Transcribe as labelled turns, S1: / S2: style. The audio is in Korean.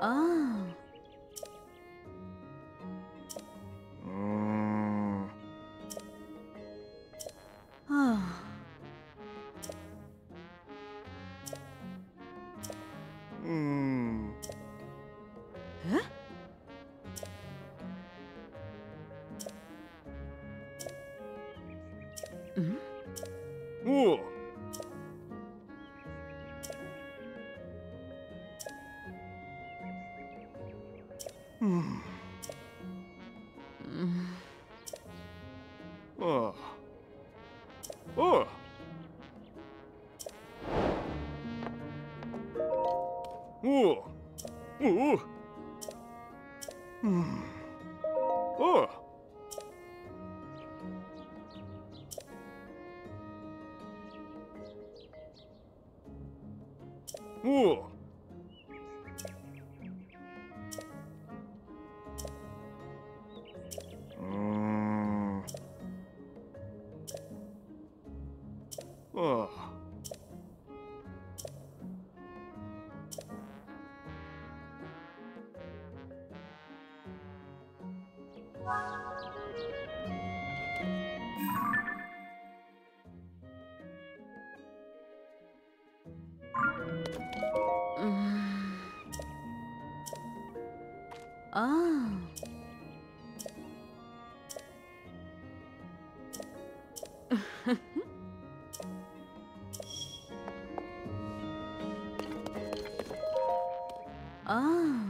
S1: 啊。啊。
S2: 嗯。
S1: 嗯。
S2: 嗯。Hmm. Oh. 어.
S1: 음. 아, 啊。